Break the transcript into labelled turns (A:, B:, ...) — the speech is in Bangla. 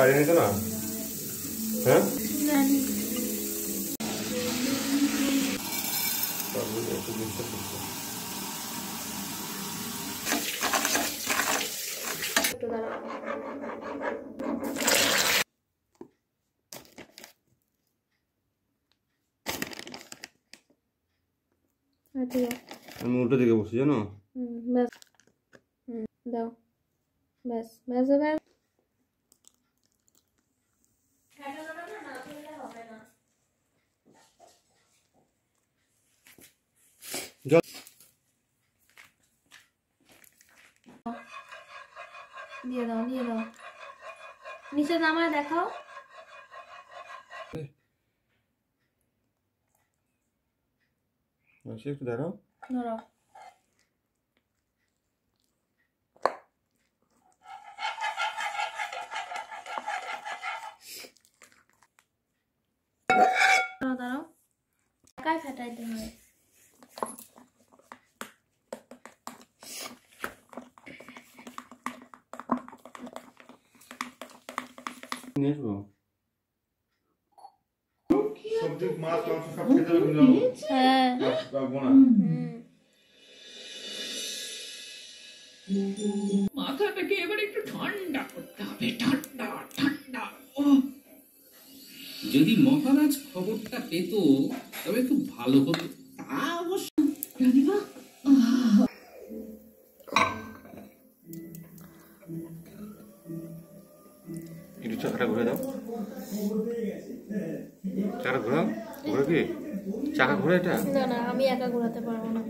A: কাজে নিত না হ্যাঁ
B: জানি
A: তারপরে একটু জিনিসটা করতে।
B: একটু দাঁড়াও আর ঠিক আছে
A: আমি উল্টো দিকে বসি জানো
B: হুম ব্যাস হুম দাও ব্যাস ব্যাস দিয়ে দাও দিয়ে দাও। নিচে নামায় দেখাও।
A: আচ্ছা, একটু দাঁড়াও।
B: দাঁড়াও। একাই ফেটাইতে হয়
C: সবজি মাছ মাংস সব খেতে
B: হ্যাঁ।
D: মাথাটাকে এবার একটু ঠান্ডা করতে হবে ঠান্ডা ঠান্ডা। যদি মহারাজ খবরটা পেত তবে খুব ভালো হতো। তা অবশ্য
A: চাকাটা ঘুরে দাও। চাকা ঘোরাও। ঘুরে কি? চাকা ঘুরে এটা?
B: না না, আমি একা ঘোরাতে পারব না।